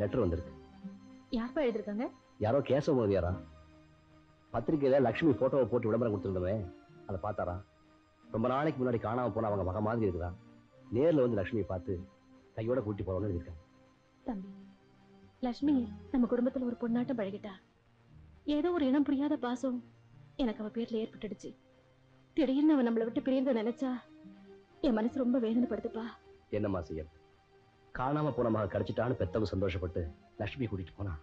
Letter வந்திருக்கு. யார்ப்பா எழுதிருக்காங்க? யாரோ கேசவ மோதியாரா பத்திரிக்கையில லக்ஷ்மி போட்டோவை போட்டு விளம்பரம் கொடுத்துருந்தவே அதை பார்த்தாரா? ரொம்ப நாளைக்கு முன்னாடி காணாம போன அவங்க மக மாதிரி இருக்குதா? நேர்ல வந்து லக்ஷ்மியை பார்த்து கையோட கூட்டி போறோம்னு எழுதியிருக்காங்க. தம்பி லட்சுமி நம்ம குடும்பத்துல ஒரு பொண்ணாட்டம் பழகிட்டா. ஏதோ ஒரு இனம் புரியாத பாசம் எனக்கு அவ பேர்ல ஏற்பட்டுடுச்சு. திடீர்னு அவன் நம்மளை விட்டு பிரியறத நினைச்சா என் மனசு ரொம்ப வேதனைப்படுதுப்பா என்னம்மா செய்ய காணாம போன மக கிடைச்சிட்டான்னு பெத்தவங்க சந்தோஷப்பட்டு லக்ஷ்மி கூட்டிட்டு போனா?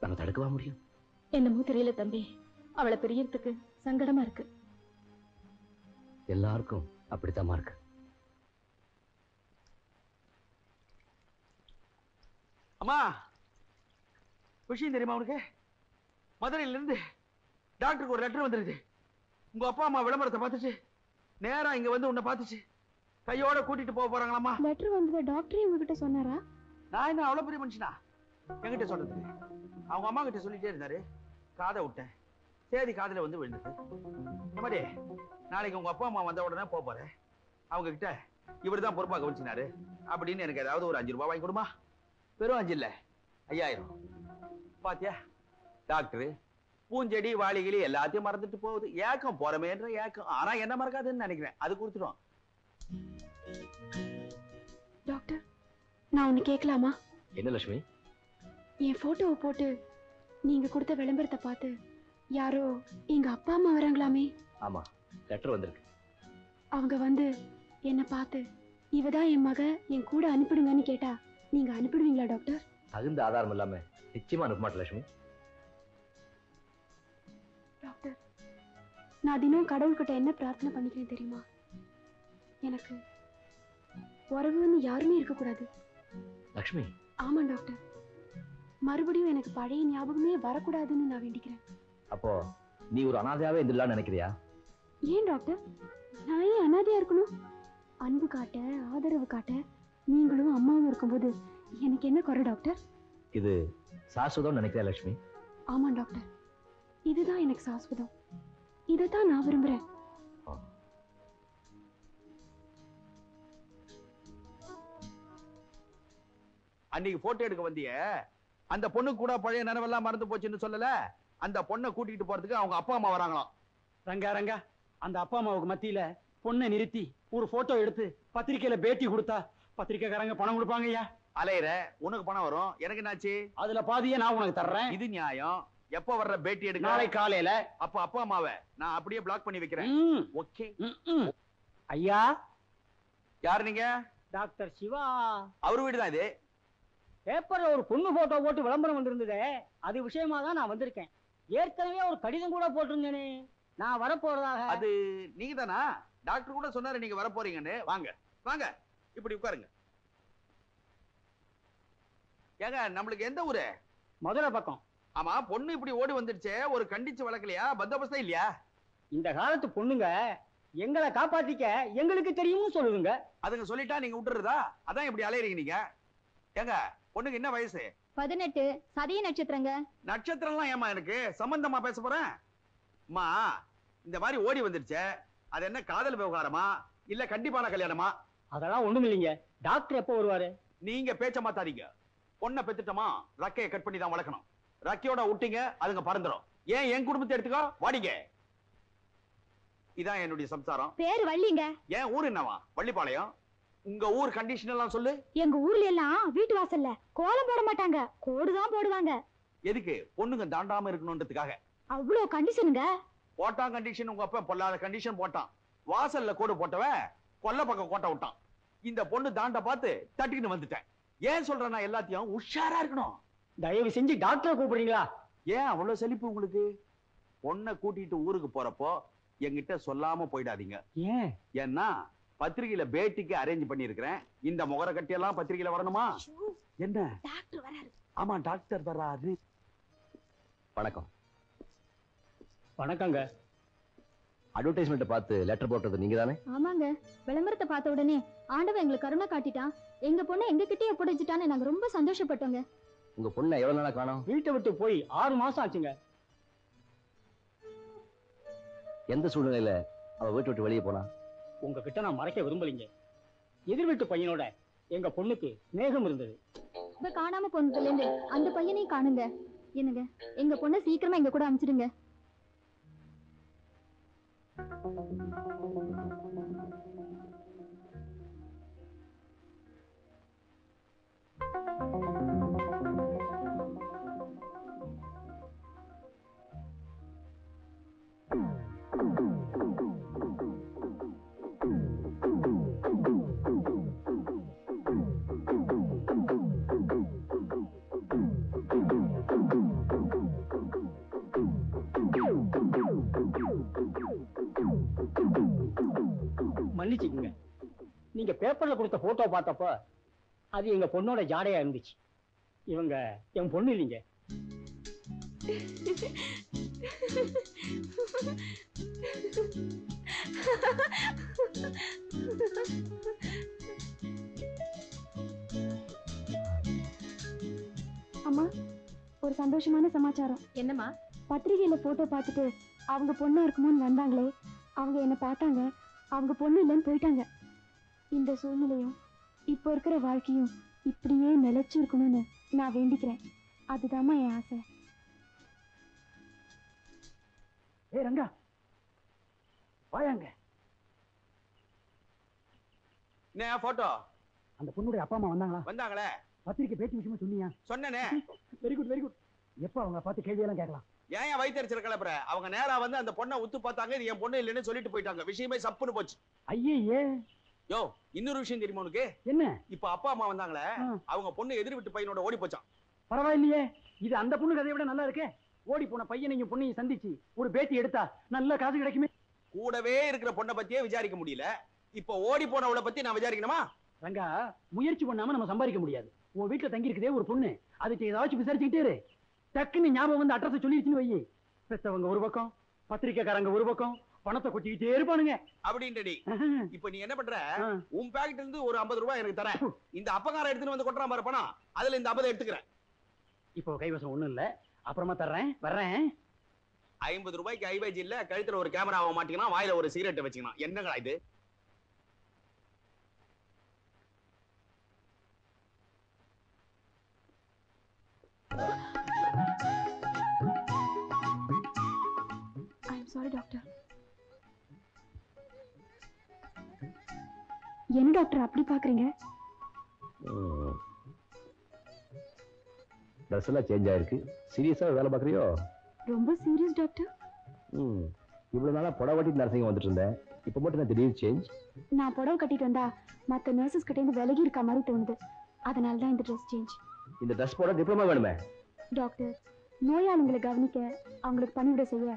நம்ம தடுக்கவா முடியும்? என்னமோ தெரியல தம்பி அவளை பிரியறதுக்கு சங்கடமா இருக்கு. எல்லாருக்கும் அப்படித்தாம்மா இருக்கு. அம்மா விஷயம் தெரியுமா உனக்கு? மதுரையில இருந்து டாக்டருக்கு ஒரு லெட்டர் வந்துருது. உங்க அப்பா அம்மா விளம்பரத்தை பார்த்துச்சு நேரா இங்க வந்து உன்னை பார்த்துச்சு. கையோட கூட்டிட்டு போக போறாங்களாம்மா? லெட்டர் வந்தது டாக்டரே உங்ககிட்ட சொன்னாரா? நான் என்ன அவ்வளவு பெரிய மனுஷனா? என்கிட்ட சொல்றது. அவங்க அம்மா கிட்ட சொல்லிட்டே இருந்தாரு. காதை விட்டேன். சேதி காதுல வந்து விழுந்தது. இந்த மாதிரி நாளைக்கு உங்க அப்பா அம்மா வந்த உடனே போக போறேன். அவங்க கிட்ட இவர் தான் பொறுப்பா கவனிச்சினாரு. அப்படின்னு எனக்கு ஏதாவது ஒரு அஞ்சு ரூபாய் வாங்கி கொடுமா? வெறும் அஞ்சு இல்ல ஐயாயிரம். பாத்தியா? டாக்டரு பூஞ்செடி வாளிகிளி எல்லாத்தையும் மறந்துட்டு போகுது. ஏக்கம் போறமேன்ற ஏக்கம். ஆனா என்ன மறக்காதுன்னு நினைக்கிறேன். அது கொடுத்துரும் டாக்டர் நான் ஒன்னு கேட்கலாமா என்ன லட்சுமி? என் போட்டோவை போட்டு நீங்க கொடுத்த விளம்பரத்தை பார்த்து யாரோ எங்க அப்பா அம்மா வராங்களாமே. ஆமா லெட்டர் வந்திருக்கு. அவங்க வந்து என்ன பார்த்து இவ தான் என் மக என் கூட அனுப்பிடுங்கன்னு கேட்டா நீங்க அனுப்பிடுவீங்களா டாக்டர்? தகுந்த ஆதாரம் இல்லாம நிச்சயமா அனுப்ப மாட்டேன் லட்சுமி. டாக்டர் நான் தினம் கடவுள்கிட்ட என்ன பிரார்த்தனை பண்ணிக்கிறேன் தெரியுமா? எனக்கு உறவுன்னு யாருமே இருக்கக்கூடாது. லட்சுமி ஆமா டாக்டர். மறுபடியும் எனக்கு பழைய ஞாபகமே வரக்கூடாதுன்னு நான் வேண்டிக்கிறேன். அப்போ நீ ஒரு அனாதையாவே இருந்துடலாம்னு நினைக்கிறியா? ஏன் டாக்டர்? நான் ஏன் அனாதையா இருக்கணும்? அன்பு காட்ட ஆதரவு காட்ட நீங்களும் அம்மாவும் இருக்கும்போது எனக்கு என்ன குறை டாக்டர்? இது சாஸ்வதம் நினைக்கிறியா லட்சுமி ஆமா டாக்டர். இதுதான் எனக்கு சாஸ்வதம். இதைத்தான் நான் விரும்புறேன். அன்னைக்கு போட்டோ எடுக்க வந்தியே? அந்த பொண்ணு கூட பழைய நினைவெல்லாம் மறந்து போச்சுன்னு சொல்லல? அந்த பொண்ணை கூட்டிட்டு போறதுக்கு அவங்க அப்பா அம்மா வராங்களாம். ரங்கா ரங்கா அந்த அப்பா அம்மாவுக்கு மத்தியில பொண்ணை நிறுத்தி ஒரு போட்டோ எடுத்து பத்திரிக்கையில பேட்டி கொடுத்தா பத்திரிக்கைக்காரங்க பணம் கொடுப்பாங்க ஐயா. அலையிற உனக்கு பணம் வரும். எனக்கு என்னாச்சு? அதுல பாதியே நான் உனக்கு தர்றேன். இது நியாயம். எப்ப வர்ற பேட்டி எடுக்க? நாளை காலையில. அப்ப அப்பா அம்மாவை நான் அப்படியே பிளாக் பண்ணி வைக்கிறேன். ஓகே. ஐயா. யாரு நீங்க? டாக்டர் சிவா. அவர் வீடு தான் இது. பேப்பர்ல ஒரு பொண்ணு போட்டோ போட்டு விளம்பரம் வந்திருந்ததே அது விஷயமா தான் நான் வந்திருக்கேன். ஏற்கனவே ஒரு கடிதம் கூட போட்டிருந்தேனே நான் வரப்போறதாக. அது நீங்க தானா டாக்டர் கூட சொன்னாரு நீங்க வர போறீங்கன்னு வாங்க வாங்க இப்படி உட்காருங்க. ஏங்க நம்மளுக்கு எந்த ஊரு? மதுரை பக்கம். ஆமா பொண்ணு இப்படி ஓடி வந்துடுச்சே ஒரு கண்டிச்சு வளர்க்கலையா? பந்தோபஸ்தா இல்லையா? இந்த காலத்து பொண்ணுங்க எங்களை காப்பாத்திக்க எங்களுக்கு தெரியும்னு சொல்லுதுங்க. அதுங்க சொல்லிட்டா நீங்க விட்டுறதா? அதான் இப்படி அலையறீங்க நீங்க. ஏங்க பொண்ணுக்கு என்ன வயசு? பதினெட்டு சதய நட்சத்திரங்க. நட்சத்திரம்லாம் ஏமா எனக்கு? சம்பந்தமா பேச போறேன்? அம்மா இந்த மாதிரி ஓடி வந்துருச்சே. அது என்ன காதல் விவகாரமா? இல்ல கண்டிப்பான கல்யாணமா? அதெல்லாம் ஒண்ணும் இல்லைங்க. டாக்டர் எப்போ வருவாரு? நீங்க பேச்ச மாத்தாதீங்க. பொண்ணை பெத்துட்டோமா ரக்கையை கட் பண்ணி தான் வளர்க்கணும். ரக்கையோட விட்டீங்க அதுங்க பறந்துரும். ஏன் என் குடும்பத்தை எடுத்துக்கோ? வாடிங்க. இதான் என்னுடைய சம்சாரம். பேரு வள்ளிங்க. ஏன் ஊர் என்னவா? வள்ளிப்பாளையம்? உங்க ஊர் கண்டிஷன் எல்லாம் சொல்லு. எங்க ஊர்ல எல்லாம் வீட்டு வாசல்ல கோலம் போட மாட்டாங்க. கோடு தான் போடுவாங்க. எதுக்கு? பொண்ணுங்க தாண்டாம இருக்கணும்ன்றதுக்காக அவ்வளவு கண்டிஷனுங்க போட்டான் கண்டிஷன் உங்க அப்பா பொல்லாத கண்டிஷன் போட்டான். வாசல்ல கோடு போட்டவன் கொல்ல பக்கம் கோட்டை விட்டான். இந்த பொண்ணு தாண்ட பார்த்து தட்டிக்கிட்டு வந்துட்டேன். ஏன் சொல்றேன் நான் எல்லாத்தையும்? உஷாரா இருக்கணும். தயவு செஞ்சு டாக்டரை கூப்பிடுறீங்களா? ஏன் அவ்வளவு செழிப்பு உங்களுக்கு? பொண்ணை கூட்டிட்டு ஊருக்கு போறப்போ என்கிட்ட சொல்லாம போயிடாதீங்க. ஏன்? ஏன்னா பத்திரிகையில பேட்டிக்கு அரேஞ்ச் பண்ணிருக்கிறேன் இந்த முகர கட்டியெல்லாம் பத்திரிகையில வரணுமா? என்ன? டாக்டர் வராரு. ஆமா டாக்டர் வர்றாரு வணக்கம். வணக்கங்க. அட்வர்டைஸ்மெண்ட் பார்த்து லெட்டர் போட்டது நீங்க தானே ஆமாங்க. விளம்பரத்தை பார்த்த உடனே ஆண்டவன் எங்களுக்கு கருணை காட்டிட்டான். எங்க பொண்ணை எங்க கிட்டே ஒப்படைச்சிட்டான்னு நாங்க ரொம்ப சந்தோஷப்பட்டோங்க. உங்க பொண்ணை எவ்வளவு நாளா காணோம்? வீட்டை விட்டு போய் ஆறு மாசம் ஆச்சுங்க. எந்த சூழ்நிலையில அவ வீட்டு விட்டு வெளியே போனா? உங்ககிட்ட நான் மறைக்க விரும்பலீங்க. எதிர் வீட்டு பையனோட எங்க பொண்ணுக்கு ஸ்நேகம் இருந்தது. இப்ப காணாம போனதுல இருந்து அந்த பையனையும் காணுங்க. என்னங்க எங்க பொண்ணை சீக்கிரமா எங்க கூட அனுப்பிச்சிடுங்க. பேப்பர்ல கொடுத்த போட்டோ பார்த்தப்ப அது எங்க பொண்ணோட ஜாடையா இருந்துச்சு. இவங்க என் பொண்ணு இல்லைங்க. அம்மா ஒரு சந்தோஷமான சமாச்சாரம். என்னம்மா? பத்திரிகையில போட்டோ பார்த்துட்டு அவங்க பொண்ணா இருக்குமோன்னு வந்தாங்களே அவங்க என்ன பார்த்தாங்க அவங்க பொண்ணு இல்லைன்னு போயிட்டாங்க. இந்த சூழ்நிலையும் இப்போ இருக்கிற வாழ்க்கையும் இப்படியே நிலைச்சு இருக்கணும்னு நான் வேண்டிக்கிறேன். அதுதாம்மா என் ஆசை. ஏ ரங்கா. வாயாங்க என்ன போட்டோ அந்த பொண்ணுடைய அப்பா அம்மா வந்தாங்களா? வந்தாங்களே. பத்திரிக்கை பேச்சு விஷயமா சொன்னியா? சொன்னேனே. வெரி குட் வெரி குட் எப்ப அவங்க பார்த்து கேள்வி எல்லாம் கேட்கலாம்? ஏன் என் வயிற்றுச்சல் கிளப்புற? அவங்க நேரா வந்து அந்த பொண்ணை உத்து பார்த்தாங்க இது என் பொண்ணு இல்லைன்னு சொல்லிட்டு போயிட்டாங்க. விஷயமே சப்புன்னு போச்சு. ஐயே யோ இன்னொரு விஷயம் தெரியுமா உனக்கு? என்ன? இப்ப அப்பா அம்மா வந்தாங்களே. அவங்க பொண்ணு எதிர் வீட்டு பையனோட ஓடி போச்சான் பரவாயில்லையே இது அந்த பொண்ணு கதையை விட நல்லா இருக்கே. ஓடி போன பையனையும் பொண்ணையும் சந்திச்சு ஒரு பேட்டி எடுத்தா நல்ல காசு கிடைக்குமே? கூடவே இருக்கிற பொண்ணை பத்தியே விசாரிக்க முடியல. இப்ப ஓடி போனவளை பத்தி நான் விசாரிக்கணுமா? ரங்கா முயற்சி பண்ணாம நம்ம சம்பாதிக்க முடியாது. உன் வீட்டுல தங்கி இருக்குதே ஒரு பொண்ணு. அதுக்கு ஏதாச்சும் விசாரிச்சுக்கிட்டே இரு. டக்குன்னு ஞாபகம் வந்து அட்ரஸ் சொல்லிடுச்சுன்னு வை பெத்தவங்க ஒரு பக்கம் பத்திரிக்கைக்காரங்க ஒரு பக்கம் பணத்தை கொட்டிக்கிட்டே இருப்பானுங்க. அப்படின்றடி. இப்ப நீ என்ன பண்ற. உன் பாக்கெட்ல இருந்து ஒரு 50 ரூபாய் எனக்கு தரேன். இந்த அப்பகாரம் எடுத்துட்டு வந்து கொட்டுறான் பாரு பணம். அதுல இந்த 50 எடுத்துக்கிறேன். இப்போ கைவசம் ஒண்ணும் இல்ல. அப்புறமா தர்றேன். வர்றேன். ஐம்பது ரூபாய்க்கு ஐவேஜ் இல்ல கழுத்துல ஒரு கேமராவை மாட்டிக்கலாம் வாயில ஒரு சிகரெட்டை வச்சுக்கலாம் என்னங்களா இது? என்ன டாக்டர் அப்படி பாக்குறீங்க? ட்ரெஸ் எல்லாம் சேஞ்ச் ஆயிருக்கு. சீரியஸா வேலை பார்க்குறியோ? ரொம்ப சீரியஸ் டாக்டர் ம். இவ்வளவு நாளா புடவட்டி நர்சிங் வந்துட்டு இருந்தேன். இப்போ மட்டும் நான் திடீர் சேஞ்ச் நான் புடவை கட்டிட்டு வந்தா மத்த நர்சஸ் கிட்ட இருந்து விலகி இருக்க மாதிரி தோணுது. அதனால தான் இந்த ட்ரெஸ் சேஞ்ச் இந்த ட்ரெஸ் போட டிப்ளமா வேணுமே? டாக்டர் நோயாளிகளை கவனிக்க அவங்களுக்கு பணிவிட செய்ய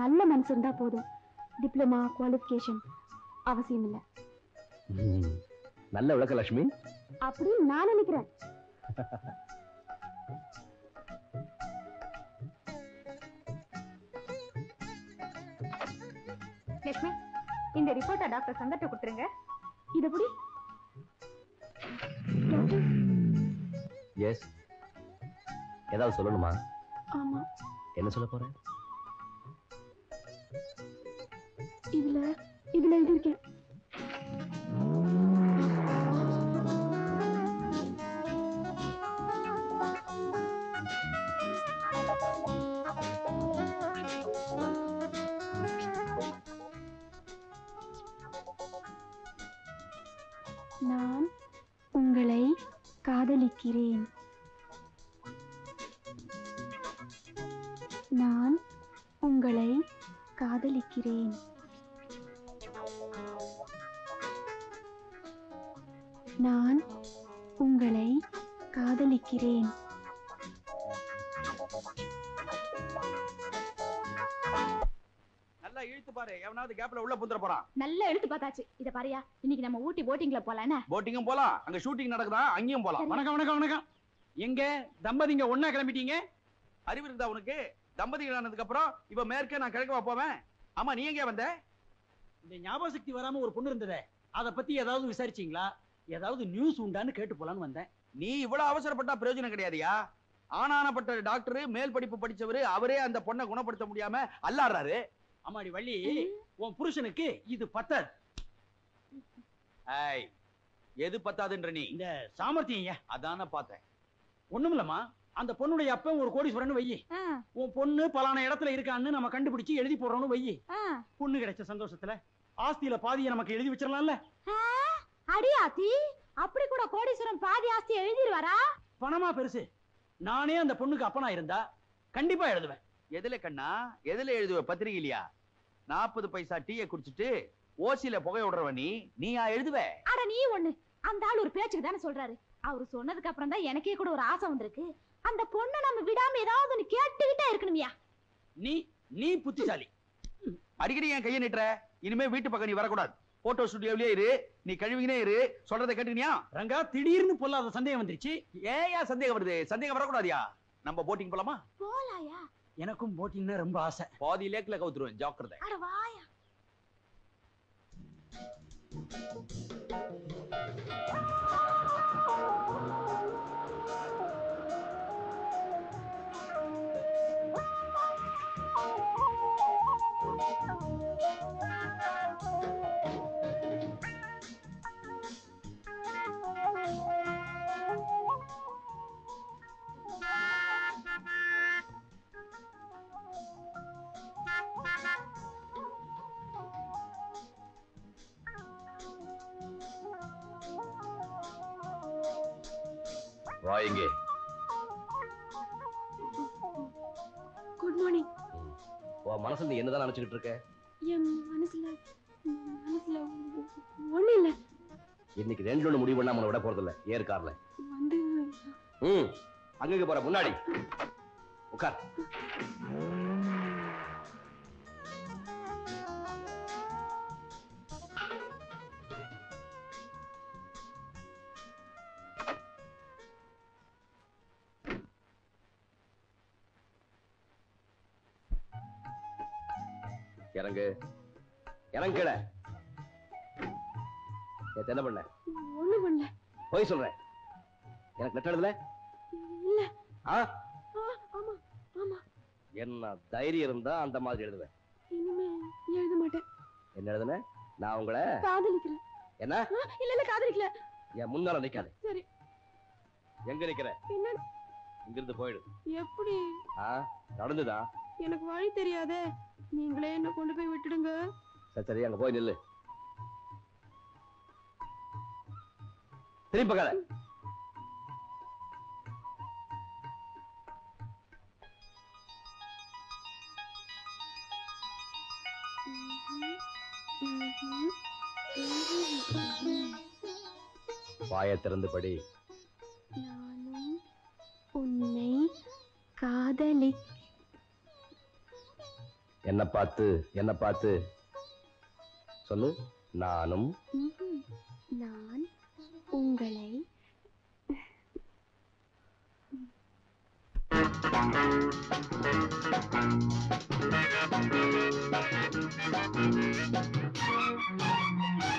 நல்ல மனசு இருந்தா போதும். டிப்ளமா குவாலிஃபிகேஷன் அவசியம் இல்லை. நல்ல விளக்க லட்சுமி அப்படின்னு நான் நினைக்கிறேன். லட்சுமி இந்த ரிப்போர்ட்டை டாக்டர் சங்கத்தை கொடுத்துருங்க. இது எப்படி எஸ் ஏதாவது சொல்லணுமா? ஆமா. என்ன சொல்ல போறேன் இதுல இதுல எழுதியிருக்கேன். நான் உங்களை காதலிக்கிறேன். நல்லா இழுத்து பாரு. எவனாவது கேப்ல உள்ள புந்துற போறான். நல்லா எழுத்து பார்த்தாச்சு. இத பாரியா இன்னைக்கு நம்ம ஊட்டி போட்டிங்ல போலாம்னா போட்டிங்கும் போலாம். அங்க ஷூட்டிங் நடக்குதா? அங்கேயும் போலாம். வணக்கம் வணக்கம் வணக்கம். எங்க? தம்பதிங்க ஒண்ணா கிளம்பிட்டீங்க? அறிவு இருக்குதா உனக்கு? தம்பதிகள் ஆனதுக்கு அப்புறம் இப்ப மேற்கே நான் கிழக்கவா போவேன். ஆமா நீ எங்க வந்த? இந்த ஞாபக சக்தி வராம ஒரு பொண்ணு இருந்ததே. அத பத்தி ஏதாவது விசாரிச்சீங்களா? ஏதாவது நியூஸ் உண்டான்னு கேட்டு போலான்னு வந்தேன். நீ இவ்வளவு அவசரப்பட்டா பிரயோஜனம் கிடையாதுயா? ஆனானப்பட்ட டாக்டர் மேல் படிப்பு படிச்சவரு அவரே அந்த பொண்ணை குணப்படுத்த முடியாம அல்லாடுறாரு அம்மாடி வள்ளி உன் புருஷனுக்கு இது பத்தாது. ஐய் எது பத்தாதுன்ற நீ? இந்த சாமர்த்தியம் அதான பார்த்தேன். ஒண்ணுமில்லம்மா அந்த பொண்ணுடைய அப்பன் ஒரு கோடீஸ்வரன் வையி. உன் பொண்ணு பலான இடத்துல இருக்கான்னு நம்ம கண்டுபிடிச்சு எழுதி போடுறோம்னு வையி. பொண்ணு கிடைச்ச சந்தோஷத்துல ஆஸ்தியில பாதியை நமக்கு எழுதி வச்சிடலாம்ல. அடியாத்தி அப்படி கூட கோடீஸ்வரன் பாதி ஆஸ்தி எழுதிருவாரா? பணமா பெருசு. நானே அந்த பொண்ணுக்கு அப்பனா இருந்தா கண்டிப்பா எழுதுவேன். எதுல கண்ணா? எதுல எழுதுவ பத்திரிகையிலயா? நாற்பது பைசா டீயை குடிச்சிட்டு ஓசியில புகை விடுறவ நீ? நீயா எழுதுவ? அட நீ ஒண்ணு. அந்த ஆள் ஒரு பேச்சுக்கு தானே சொல்றாரு. அவரு சொன்னதுக்கு அப்புறம் தான் எனக்கே கூட ஒரு ஆசை வந்திருக்கு. அந்த பொண்ணை நம்ம விடாம ஏதாவது ஒண்ணு கேட்டுக்கிட்டே இருக்கணுமியா. நீ நீ புத்திசாலி. அடிக்கடி என் கையை நிட்டுற. இனிமே வீட்டு பக்கம் நீ வரக்கூடாது. போட்டோ ஸ்டுடியோவிலே இரு. நீ கழுவினே இரு. சொல்றதை கேட்டுக்கினியா? ரங்கா திடீர்னு பொல்லாத சந்தேகம் வந்துருச்சு. ஏயா சந்தேகம் வருது? சந்தேகம் வரக்கூடாதியா? நம்ம போட்டிங் போலாமா? போலாயா? எனக்கும் போட்டிங்கன்னா ரொம்ப ஆசை. பாதி லேக்ல கவுத்துருவேன். ஜாக்கிரதை. அட வாயா. வா இங்கே. குட் மார்னிங் உன் மனசுல நீ என்னதான் நினைச்சுக்கிட்டு இருக்க? என் மனசுல மனசுல ஒண்ணு இல்ல. இன்னைக்கு ரெண்டு ஒண்ணு முடிவு பண்ணா உன்னை விட போறது இல்ல ஏர் கார்ல வந்து ம். அங்க போற முன்னாடி. உட்கார். இறங்கு. இறங்கு கீழே நேத்து என்ன பண்ண. ஒண்ணு பண்ணல. போய் சொல்றேன். எனக்கு லெட்டர் எழுதல இல்ல. ஆ? ஆமா ஆமா. என்ன தைரியம் இருந்தா அந்த மாதிரி எழுதுவேன். இனிமே எழுத மாட்டேன். என்ன எழுதுன? நான் உங்களை காதலிக்கிறேன். என்ன? இல்ல இல்ல காதலிக்கல. என் முன்னால நிக்காது. சரி. எங்க நிக்கிற? என்ன இங்கிருந்து போயிடு. எப்படி? நடந்துதா? எனக்கு வழி தெரியாதே. நீங்களே என்ன கொண்டு போய் விட்டுடுங்க. சரி சரி அங்க போய் நில்லு. திரும்பி பார்க்காத வாயை திறந்து படி நானும் உன்னை காதலி என்ன பார்த்து என்ன பார்த்து சொல்லு நானும். நான் உங்களை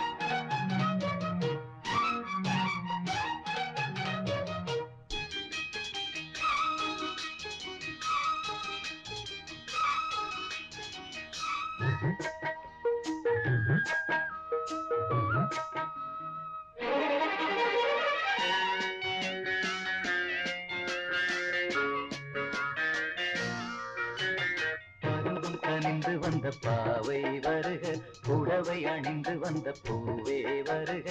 பருவம் அணிந்து வந்த பாவை வருக புடவை அணிந்து வந்த பூவே வருக.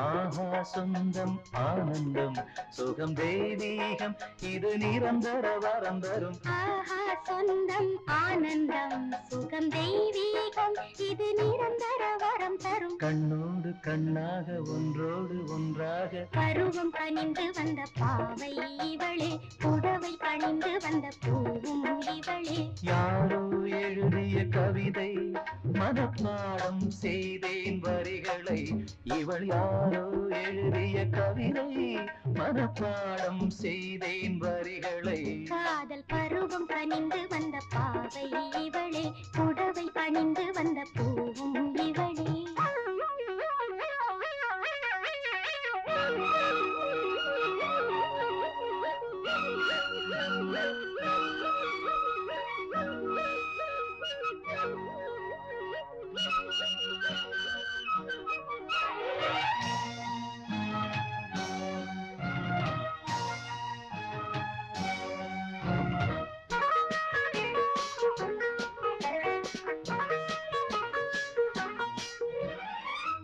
ஆஹா சொந்தம் ஆனந்தம் சுகம் தெய்வீகம் இது நிரந்தர வரம் தரும். ஆஹா சொந்தம் ஆனந்தம் சுகம் தெய்வீகம் இது நிரந்தர வரம் தரும். கண்ணோடு கண்ணாக ஒன்றோடு ஒன்றாக. பருவம் கனிந்து வந்த பாவை இவளே புடவை பணிந்து வந்த பூவும் இவளே. யாரோ எழுதிய கவிதை மனப்பாடம் செய்தேன் வரிகளை. இவள் யாரோ எழுதிய கவிதை மனப்பாடம் செய்தேன் வரிகளை. காதல் பருவம் அணிந்து வந்த பாவை இவளே புடவை அணிந்து வந்த பூவும் இவளே.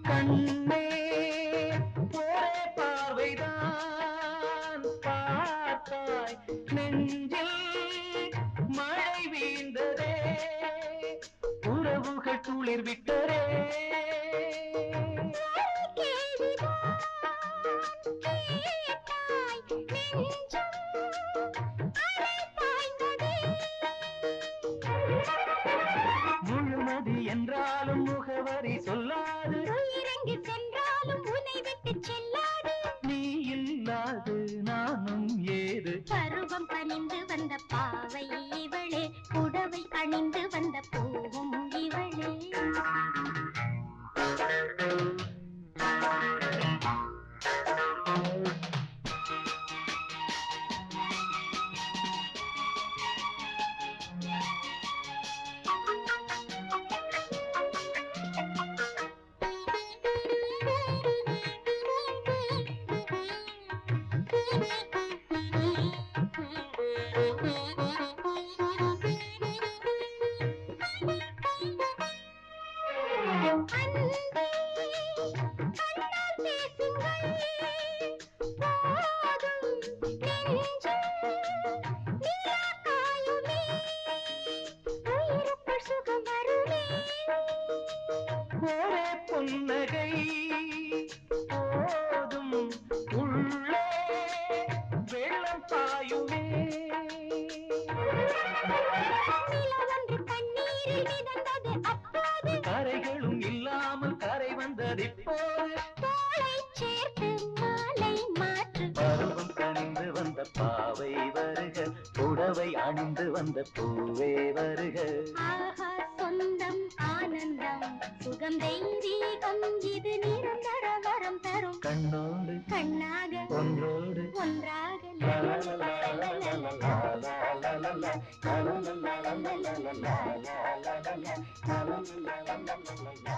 கண்ணே ஒரே பார்வைதான். பார்த்தாய் நெஞ்சில் மழை வீழ்ந்ததே. உறவுகள் துளிர் விட்டரே புன்னகை போதும் உள்ளே வெள்ளம் பாயுமே அணிந்து வந்த பூவே வருக சொந்தம் ஆனந்தம் சுகம் தெய்வீகம் இது நிரந்தர வரம் தரும் கண்ணோடு கண்ணாக ஒன்றோடு ஒன்றாக la